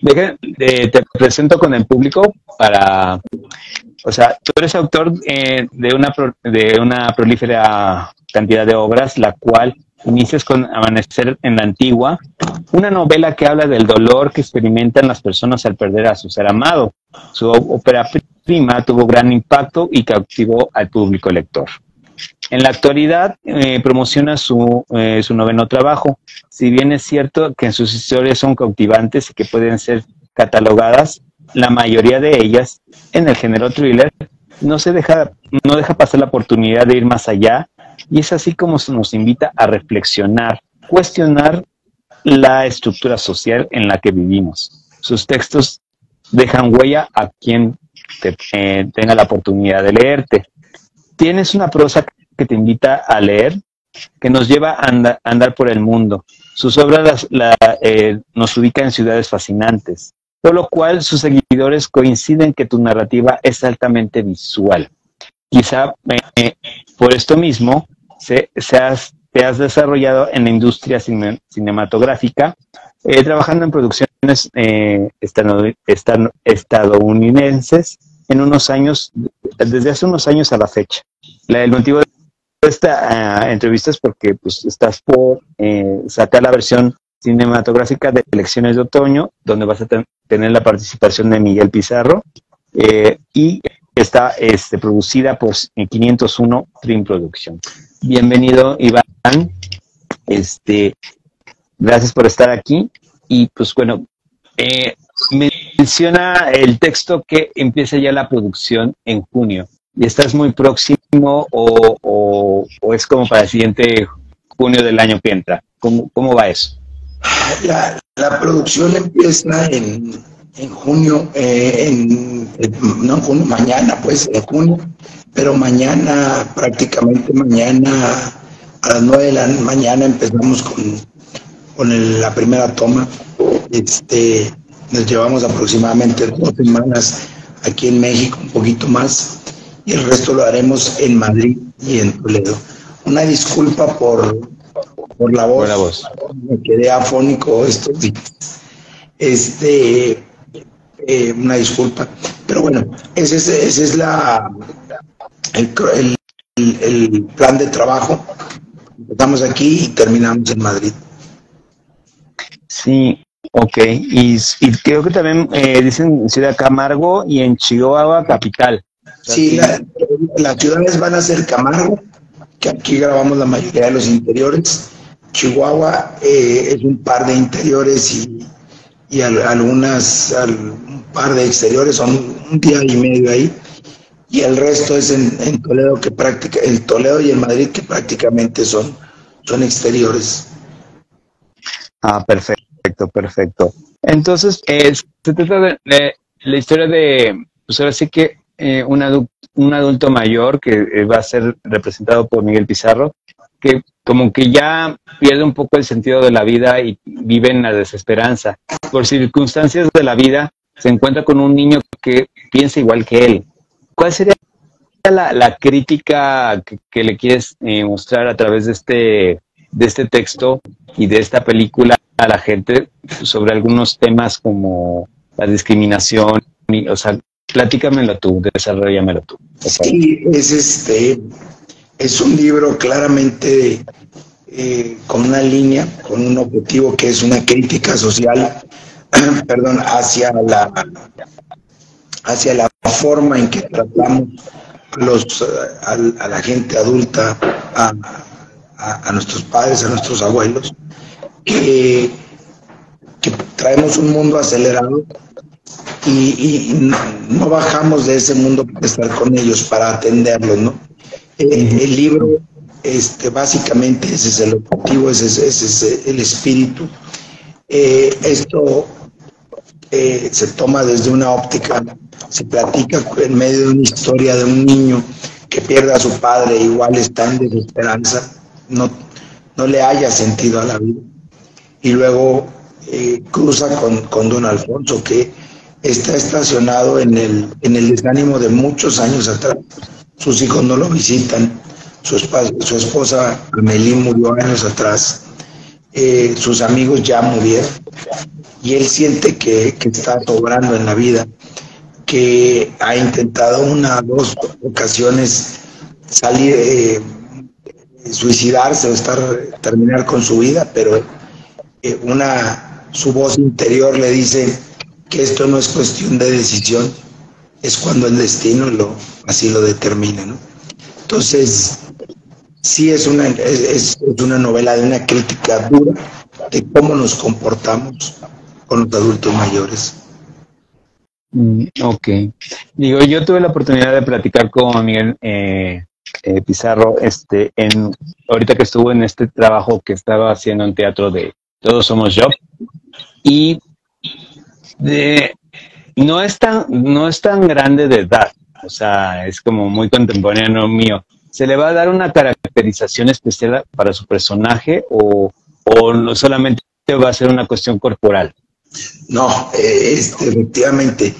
te presento con el público para, o sea, tú eres autor eh, de, una, de una prolífera cantidad de obras, la cual inicias con Amanecer en la Antigua, una novela que habla del dolor que experimentan las personas al perder a su ser amado. Su ópera prima tuvo gran impacto y cautivó al público lector. En la actualidad eh, promociona su, eh, su noveno trabajo. Si bien es cierto que sus historias son cautivantes y que pueden ser catalogadas, la mayoría de ellas en el género thriller no se deja, no deja pasar la oportunidad de ir más allá y es así como se nos invita a reflexionar, cuestionar la estructura social en la que vivimos. Sus textos dejan huella a quien eh, tenga la oportunidad de leerte. Tienes una prosa que te invita a leer, que nos lleva a, andar por el mundo. Sus obras eh, nos ubican en ciudades fascinantes, por lo cual sus seguidores coinciden que tu narrativa es altamente visual. Quizá eh, por esto mismo se, has, te has desarrollado en la industria cinematográfica, eh, trabajando en producciones eh, estadounidenses en unos años, desde hace unos años a la fecha. el motivo de esta ah, entrevista es porque pues, estás por sacar la versión cinematográfica de Elecciones de Otoño, donde vas a tener la participación de Miguel Pizarro, eh, y está este, producida por 501 Dream Production. Bienvenido, Iván. Este, gracias por estar aquí. Y pues bueno, eh, menciona el texto que empieza ya la producción en junio. ¿Y estás muy próximo o, o, es como para el siguiente junio del año que entra? ¿Cómo, cómo va eso? La, la producción empieza en, en junio, eh, en, no en junio, mañana, pues, en junio, pero mañana, prácticamente mañana, a las nueve de la mañana empezamos con, con la primera toma. Este, nos llevamos aproximadamente dos semanas aquí en México, un poquito más, y el resto lo haremos en Madrid y en Toledo. Una disculpa por, por la voz. voz. Me quedé afónico estos días. Este, eh, una disculpa. Pero bueno, ese es, ese es la, el, el, plan de trabajo. Empezamos aquí y terminamos en Madrid. Sí, ok. Y, creo que también eh, dicen Ciudad Camargo y en Chihuahua, capital. Sí, las ciudades van a ser Camargo, que aquí grabamos la mayoría de los interiores. Chihuahua eh, es un par de interiores y, y algunas, un par de exteriores, son un día y medio ahí. Y el resto es en, Toledo, que práctica, el Toledo y el Madrid, que prácticamente son, son exteriores. Ah, perfecto, perfecto. Entonces, se trata de, la historia de, pues ahora sí que eh, un, adulto, un adulto mayor que eh, va a ser representado por Miguel Pizarro, que como que ya pierde un poco el sentido de la vida y vive en la desesperanza. Por circunstancias de la vida, se encuentra con un niño que piensa igual que él. ¿Cuál sería la, crítica que, le quieres eh, mostrar a través de este, de este texto y de esta película a la gente sobre algunos temas como la discriminación? Y, o sea, platícamelo tú, desarrollamelo tú. Sí, es este es un libro claramente eh, con una línea, con un objetivo que es una crítica social, perdón, hacia la hacia la forma en que tratamos los, a, la gente adulta, a, nuestros padres, a nuestros abuelos, que, traemos un mundo acelerado y, no, no, bajamos de ese mundo para estar con ellos, para atenderlos, ¿no? el libro, este, básicamente ese es el objetivo, ese es, el espíritu. Eh, esto eh, se toma desde una óptica, se platica en medio de una historia de un niño que pierde a su padre, igual está en desesperanza, no, no le haya sentido a la vida. Y luego eh, cruza con, con, don Alfonso, que está estacionado en el, en el desánimo de muchos años atrás. Sus hijos no lo visitan, su, esposa, su esposa murió años atrás. Eh, sus amigos ya murieron. Y él siente que, está sobrando en la vida, que ha intentado una o dos ocasiones salir, eh, suicidarse o estar, terminar con su vida, pero eh, una, su voz interior le dice que esto no es cuestión de decisión, es cuando el destino lo, así lo determina. ¿no? Entonces, sí es una, es, una novela de una crítica dura de cómo nos comportamos con los adultos mayores. Mm, ok. Digo, yo tuve la oportunidad de platicar con Miguel eh, eh, Pizarro, este, en, ahorita que estuvo en este trabajo que estaba haciendo en teatro de Todos Somos Yo, y de, no, es tan, no es tan grande de edad, o sea, es como muy contemporáneo mío. ¿Se le va a dar una caracterización especial para su personaje o, o solamente va a ser una cuestión corporal? No, eh, este, efectivamente,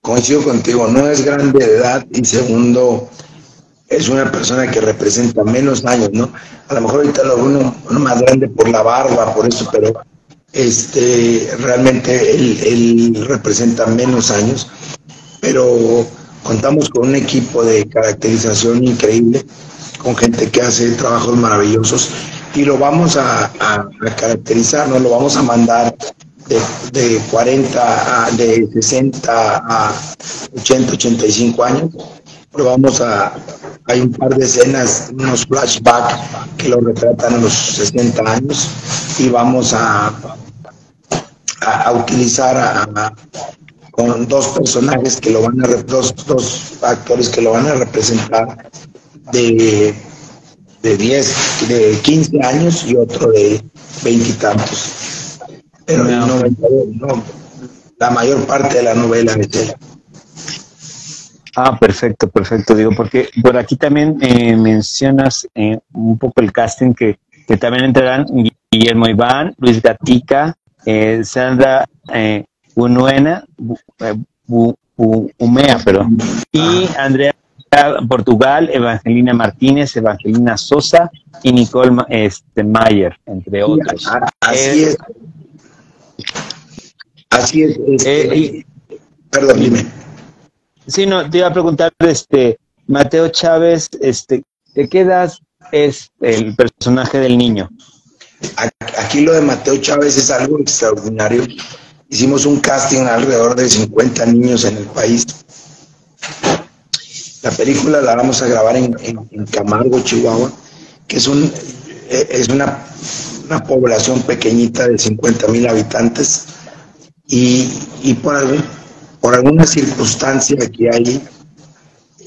coincido contigo, no es grande de edad y segundo, es una persona que representa menos años, ¿no? A lo mejor ahorita lo uno, uno más grande por la barba, por eso, pero este, realmente él, representa menos años, pero contamos con un equipo de caracterización increíble, con gente que hace trabajos maravillosos y lo vamos a, caracterizar, no lo vamos a mandar de, 40 a, de 60 a 80, 85 años. Vamos a, hay un par de escenas, unos flashbacks que lo retratan a los 60 años y vamos a, a, utilizar con dos personajes que lo van a, dos, dos actores que lo van a representar de, de 10, de 15 años y otro de 20 y tantos. Pero no, la mayor parte de la novela es él. Ah, perfecto, perfecto. Digo, porque por aquí también eh, mencionas eh, un poco el casting que, que también entrarán Guillermo Iván, Luis Gatica, eh, Sandra eh, Unuena, eh, Umea, perdón, y Andrea Portugal, Evangelina Martínez, Evangelina Sosa y Nicole este, Mayer, entre otros. Así es. Así es. Este, perdón, dime. Sí, no, te iba a preguntar, este, Mateo Chávez, este, ¿de qué edad es el personaje del niño? Aquí lo de Mateo Chávez es algo extraordinario. Hicimos un casting alrededor de 50 niños en el país. La película la vamos a grabar en, Camargo, Chihuahua, que es, un, es una, población pequeñita de 50 mil habitantes. Y, por, por alguna circunstancia que hay,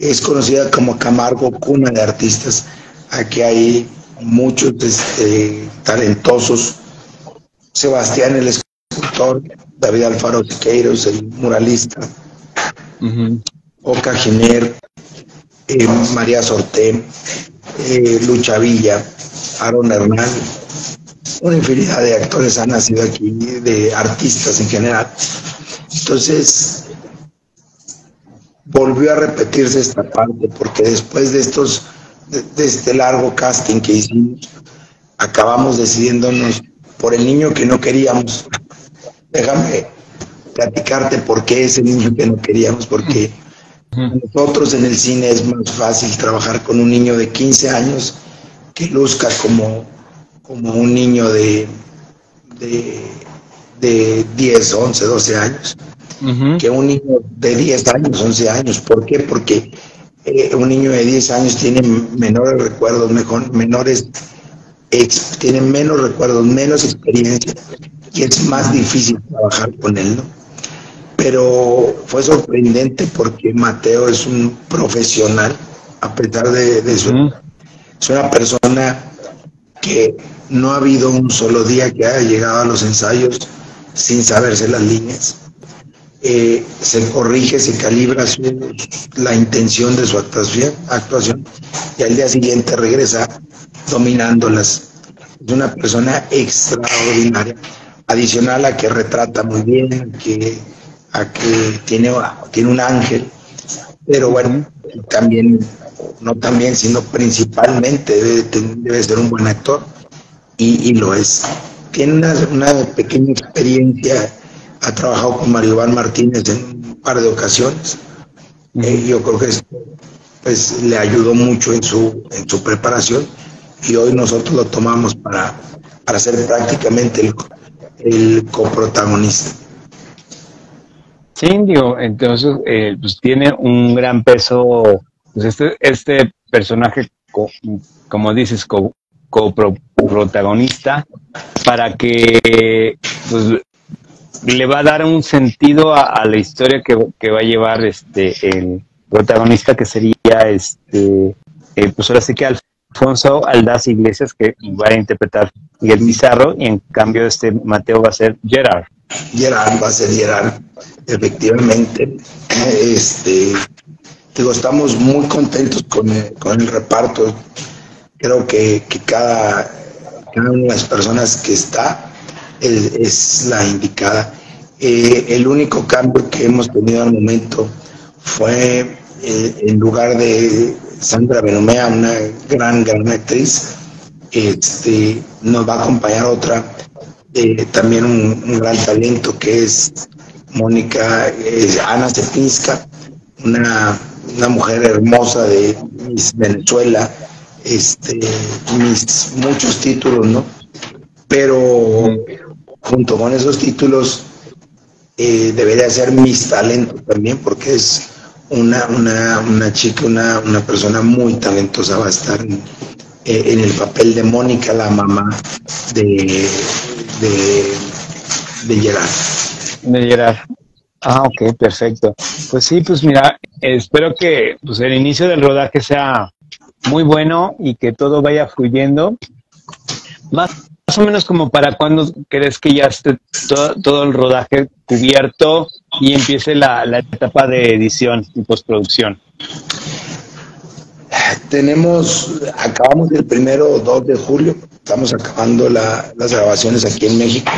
es conocida como Camargo, cuna de artistas. Aquí hay muchos este, talentosos. Sebastián, el escultor, David Alfaro Siqueiros, el muralista, Oca Giner, eh, María Sorté, eh, Lucha Villa, Aaron Hernán, una infinidad de actores han nacido aquí, de artistas en general. Entonces, volvió a repetirse esta parte, porque después de estos de, este largo casting que hicimos, acabamos decidiéndonos por el niño que no queríamos. Déjame platicarte por qué ese niño que no queríamos, porque nosotros en el cine es más fácil trabajar con un niño de 15 años que luzca como, como un niño de, de, de 10, 11, 12 años, que un niño de 10 años, 11 años. ¿Por qué? Porque eh, un niño de 10 años tiene menores recuerdos, mejor, menores, tiene menos recuerdos, menos experiencia y es más difícil trabajar con él, ¿no? Pero fue sorprendente porque Mateo es un profesional, a pesar de, de su... Es una persona que no ha habido un solo día que haya llegado a los ensayos sin saberse las líneas eh, se corrige, se calibra la intención de su actuación, actuación y al día siguiente regresa dominándolas. Es una persona extraordinaria, adicional a que retrata muy bien, que, a que tiene, tiene un ángel, pero bueno, también, no también, sino principalmente debe, debe ser un buen actor. y, lo es. Tiene una, una, pequeña experiencia, ha trabajado con Mario Iván Martínez en un par de ocasiones. Eh, yo creo que esto pues, le ayudó mucho en su, en su preparación y hoy nosotros lo tomamos para, para ser prácticamente el, el coprotagonista. Sí, digo, entonces eh, pues tiene un gran peso, pues este, este personaje, como dices, coprotagonista, para que pues, le va a dar un sentido a, la historia que, va a llevar este el protagonista que sería este eh, pues ahora sí que Alfonso Aldaz Iglesias que va a interpretar Miguel Pizarro y en cambio este Mateo va a ser Gerard. Gerard va a ser Gerard efectivamente, este, digo, estamos muy contentos con el, reparto. Creo que, cada, una de las personas que está es, la indicada. Eh, el único cambio que hemos tenido al momento fue eh, en lugar de Sandra Benomea, una gran, gran actriz, este, nos va a acompañar otra, eh, también un, gran talento que es Mónica Ana Cepinska, una, mujer hermosa de Venezuela, este, mis muchos títulos, ¿no? Pero junto con esos títulos eh, debería ser mis talentos también, porque es una, una, chica, una, una, persona muy talentosa, va a estar en, eh, el papel de Mónica, la mamá de, de, de Gerard. De Gerard. Ah, ok, perfecto. Pues sí, pues mira, espero que pues, el inicio del rodaje sea muy bueno y que todo vaya fluyendo. Más, o menos como para cuando crees que ya esté todo, el rodaje cubierto y empiece la, etapa de edición y postproducción. Tenemos, acabamos el primero 2 de julio, estamos acabando las grabaciones aquí en México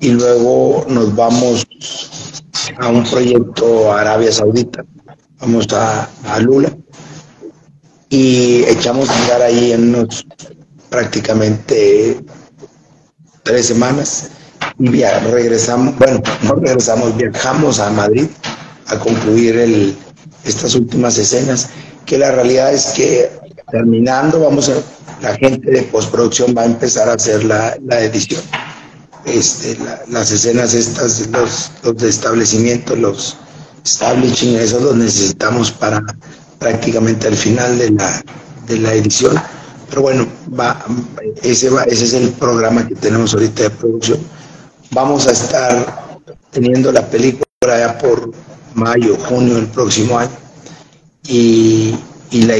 y luego nos vamos a un proyecto a Arabia Saudita. Vamos a, Lula y echamos a andar ahí en unos prácticamente tres semanas. Y regresamos, bueno, no regresamos, viajamos a Madrid a concluir el, estas últimas escenas, que la realidad es que terminando vamos a, la gente de postproducción va a empezar a hacer la, la edición. Este, las escenas estas, los, los de establecimiento, los establishing, eso los necesitamos para prácticamente al final de la, de la edición. Pero bueno, va, ese, va, ese es el programa que tenemos ahorita de producción. Vamos a estar teniendo la película ya por mayo, junio del próximo año. Y, y la,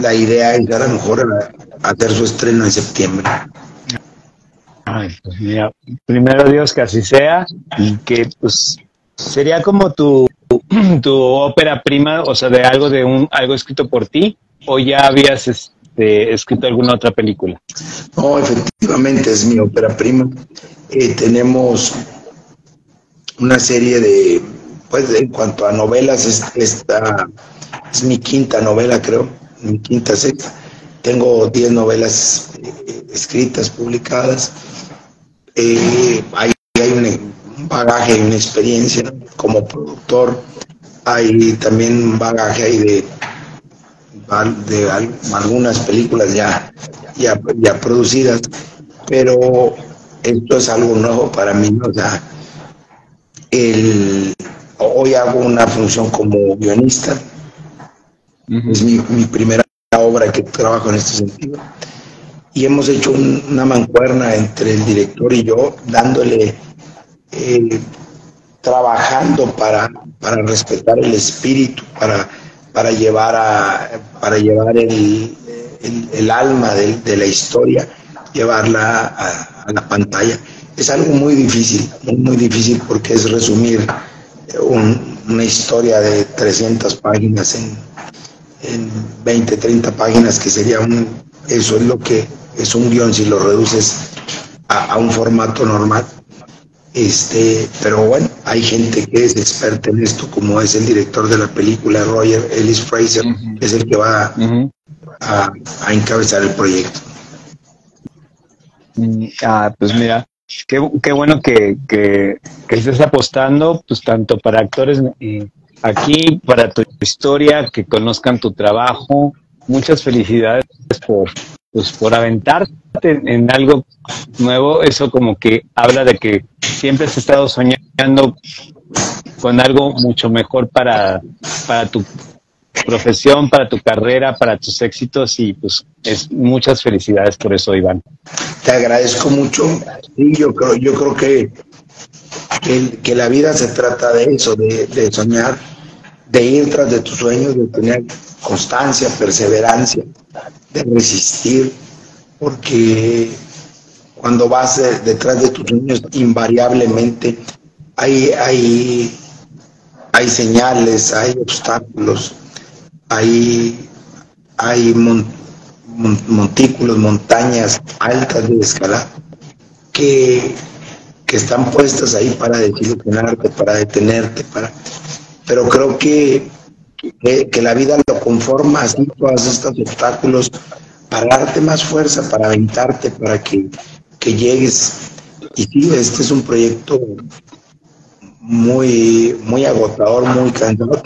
la idea es a lo mejor hacer su estreno en septiembre. Ay, pues mira, primero Dios que así sea y que pues sería como tu, tu ópera prima, o sea, de algo de un algo escrito por ti o ya habías este, escrito alguna otra película. No, efectivamente es mi ópera prima. Eh, tenemos una serie de, pues en cuanto a novelas, esta es mi quinta novela, creo, mi quinta sexta. Tengo diez novelas eh, escritas, publicadas eh, hay, bagaje, una experiencia como productor, hay también un bagaje ahí de, de algunas películas ya, ya, ya producidas, pero esto es algo nuevo para mí, o sea, el, hoy hago una función como guionista, es mi, mi primera obra que trabajo en este sentido. Y hemos hecho una mancuerna entre el director y yo, dándole, eh, trabajando para, para respetar el espíritu, para, para llevar, a, para llevar el, el, alma de, la historia, llevarla a, la pantalla. Es algo muy difícil, muy, difícil porque es resumir una historia de 300 páginas en, en 20, 30 páginas, que sería un, eso es lo que es un guion si lo reduces a, un formato normal. Este, pero bueno, hay gente que es experta en esto, como es el director de la película, Roger Ellis Fraser, es el que va a, encabezar el proyecto. Mm, ah, pues mira, qué, qué bueno que, que, que, estés apostando, pues tanto para actores eh, aquí, para tu historia, que conozcan tu trabajo. Muchas felicidades por, pues, por aventarte en algo nuevo. Eso como que habla de que siempre has estado soñando con algo mucho mejor para, para tu profesión, para tu carrera, para tus éxitos y pues es muchas felicidades por eso, Iván. Te agradezco mucho. y yo creo, yo creo que, que, la vida se trata de eso, de, de, soñar, de ir tras de tus sueños, de tener constancia, perseverancia, de resistir, porque cuando vas detrás de tus sueños, invariablemente hay, hay, hay señales, hay obstáculos, hay, hay montículos, montañas altas de escalar que, que están puestas ahí para desilusionarte, para detenerte, para... pero creo que, que, la vida lo conforma así, todos estos obstáculos, para darte más fuerza, para aventarte, para que, que llegues. Y sí, este es un proyecto muy, muy agotador, muy cansado.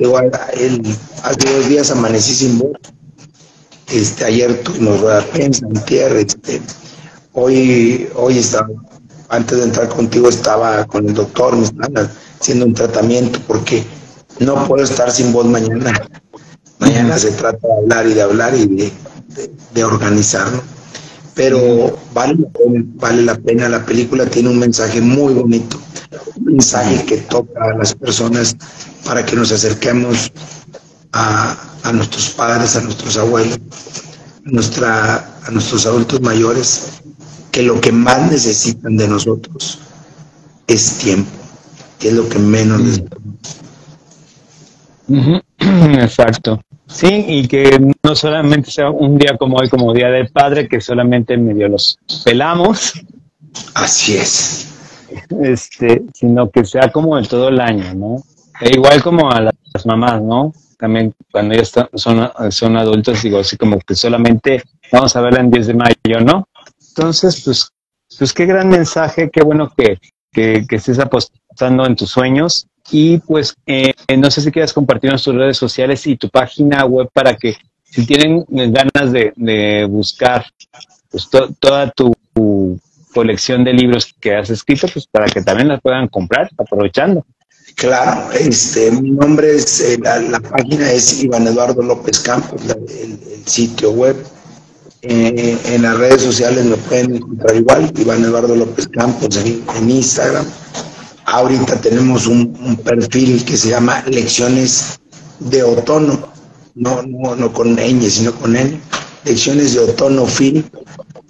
el, hace dos días amanecí sin voz. Este, ayer tuvimos rueda prensa, tierra, este, hoy, hoy estaba, antes de entrar contigo estaba con el doctor, me están haciendo un tratamiento porque no puedo estar sin voz mañana. Mañana se trata de hablar y de hablar y de, de, organizarlo. Pero vale vale la pena, la película tiene un mensaje muy bonito un mensaje que toca a las personas para que nos acerquemos a, nuestros padres, a nuestros abuelos, a, nuestra, a nuestros adultos mayores, que lo que más necesitan de nosotros es tiempo, que es lo que menos. Exacto. Sí, y que no solamente sea un día como hoy, como Día del Padre, que solamente medio los pelamos. Así es este, sino que sea como en todo el año, ¿no? E igual como a las mamás, ¿no? También cuando ellos son, son adultos, digo, así como que solamente vamos a verla en 10 de mayo, ¿no? Entonces, pues, pues qué gran mensaje, qué bueno que, que, estés apostando en tus sueños. Y pues, eh, no sé si quieras compartir en tus redes sociales y tu página web para que si tienen ganas de, buscar pues, toda tu colección de libros que has escrito, pues para que también las puedan comprar, aprovechando. Claro, este, mi nombre es, eh, la, página es Iván Eduardo López Campos, el, sitio web. Eh, en las redes sociales me pueden encontrar igual, Iván Eduardo López Campos en, Instagram. Ahorita tenemos un, perfil que se llama Lecciones de Otono, no, no, no con ñ, sino con N. Lecciones de Otono Film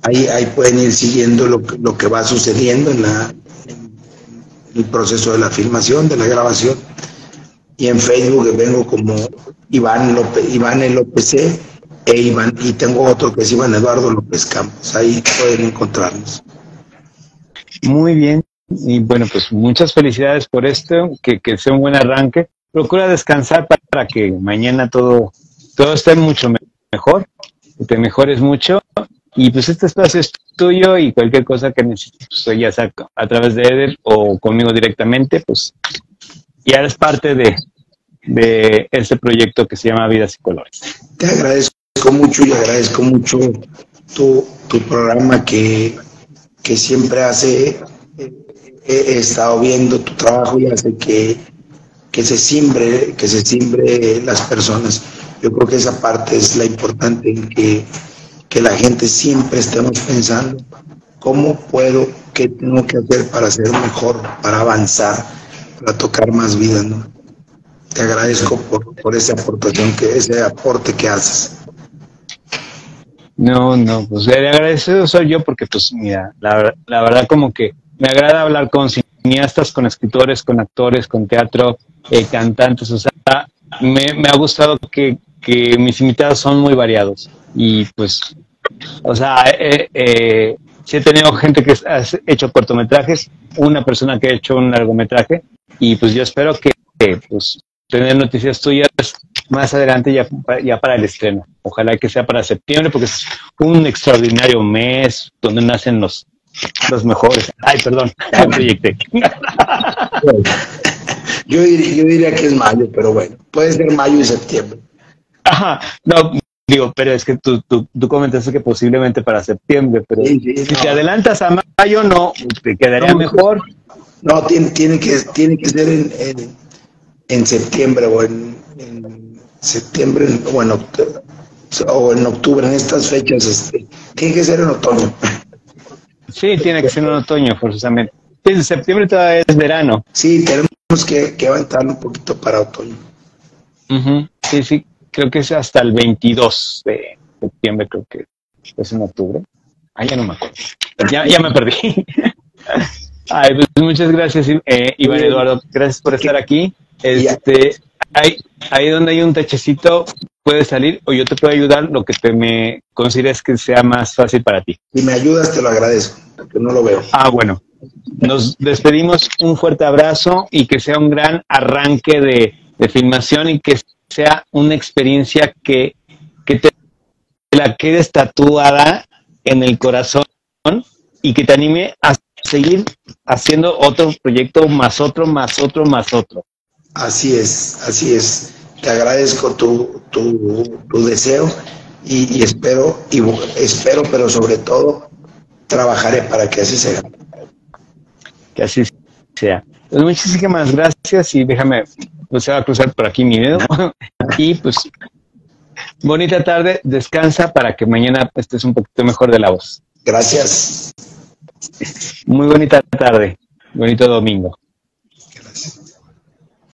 Ahí, ahí pueden ir siguiendo lo, lo que va sucediendo en, la, el proceso de la filmación, de la grabación. Y en Facebook vengo como Iván López, Iván López e Iván, y tengo otro que es Iván Eduardo López Campos. Ahí pueden encontrarnos. Muy bien. Y bueno, pues muchas felicidades por esto, que, que sea un buen arranque. Procura descansar para que mañana todo, todo esté mucho mejor, que te mejores mucho y pues este espacio es tuyo y cualquier cosa que necesites, pues, ya sea a través de Eder o conmigo directamente, pues ya eres parte de, de este proyecto que se llama Vidas y Colores. Te agradezco mucho y agradezco mucho tu, tu programa que, que siempre hace, he, estado viendo tu trabajo y hace que, que se simbre, que se simbre las personas. Yo creo que esa parte es la importante en que que la gente siempre estemos pensando, ¿cómo puedo, qué tengo que hacer para ser mejor, para avanzar, para tocar más vidas? ¿no? Te agradezco por, por esa aportación, que, ese aporte que haces. No, no, pues le agradecido soy yo porque pues mira, la, la verdad como que me agrada hablar con cineastas, con escritores, con actores, con teatro, eh, cantantes, o sea, me, ha gustado que, que mis invitados son muy variados y pues, o sea, eh, eh, he tenido gente que ha hecho cortometrajes, una persona que ha hecho un largometraje y pues yo espero que, pues tener noticias tuyas más adelante ya, ya para el estreno. Ojalá que sea para septiembre porque es un extraordinario mes donde nacen los los mejores. Ay, perdón, me proyecté. Yo diría, yo diría que es mayo, pero bueno, puede ser mayo y septiembre. Ajá, no, digo, pero es que tú, tú, tú comentaste que posiblemente para septiembre, pero Sí, sí, si no. te adelantas a mayo, no, te quedaría No, mejor. No, tiene, tiene, que, tiene que ser en, en, en septiembre o en, en septiembre o en, octubre, o en octubre, en estas fechas. Este, tiene que ser en otoño. Sí, tiene que ser en otoño, forzosamente. En septiembre todavía es verano. Sí, tenemos que, que avanzar un poquito para otoño. Sí, sí, creo que es hasta el 22 de septiembre, creo que es en octubre. Ah, ya no me acuerdo. Ya, ya me perdí. Ay, pues muchas gracias, eh, Iván Eduardo. Gracias por estar aquí. Este, ahí, ahí donde hay un techecito, puedes salir o yo te puedo ayudar, lo que te me consideres que sea más fácil para ti. Si me ayudas, te lo agradezco, porque no lo veo. Ah, bueno. Nos despedimos, un fuerte abrazo y que sea un gran arranque de, de filmación y que sea una experiencia que, que te la quedes tatuada en el corazón y que te anime a seguir haciendo otro proyecto, más otro, más otro, más otro. Así es, así es. Te agradezco tu, tu, tu deseo y, y espero, y espero, pero sobre todo, trabajaré para que así sea. Que así sea. Pues muchísimas gracias y déjame, pues se va a cruzar por aquí mi dedo. y pues, bonita tarde, descansa para que mañana estés un poquito mejor de la voz. Gracias. Muy bonita tarde, bonito domingo. Gracias.